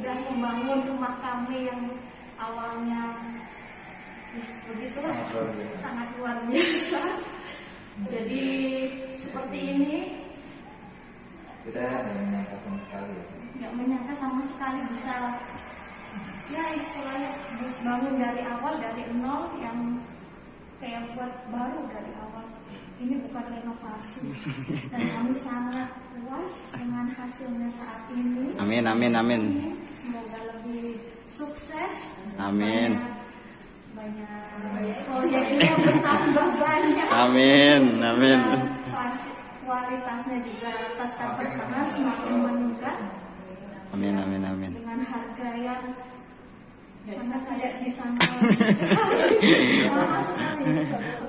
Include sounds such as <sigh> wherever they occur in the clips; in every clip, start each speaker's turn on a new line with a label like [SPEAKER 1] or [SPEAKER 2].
[SPEAKER 1] sudah membangun rumah kami yang awalnya ya, begitulah. Sangat
[SPEAKER 2] luar biasa,
[SPEAKER 1] sangat luar biasa.
[SPEAKER 2] jadi
[SPEAKER 1] seperti ini
[SPEAKER 2] kita nggak menyangka sama sekali ya.
[SPEAKER 1] nggak menyangka sama sekali bisa ya istilahnya bangun dari awal dari nol yang kayak buat baru dari awal. Ini bukan renovasi. Dan kami sangat puas dengan hasilnya saat ini. Amin
[SPEAKER 3] amin, amin
[SPEAKER 1] sukses Amin. banyak banyak proyeknya bertambah banyak Amin, amin. Kualitasnya juga tetap berkembang semakin meningkat
[SPEAKER 3] Amin, amin, amin.
[SPEAKER 1] dengan harga yang sangat tidak disangka. <laughs>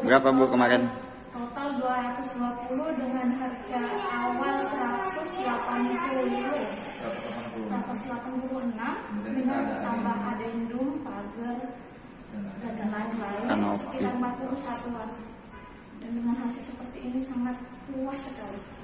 [SPEAKER 1] Berapa Bu kemarin? Total 220 dengan harga awal 180 186 dengan tambah adendum, pagar
[SPEAKER 2] dan
[SPEAKER 1] lain-lain sekitar 41-an. Dan dengan hasil seperti ini sangat puas sekali.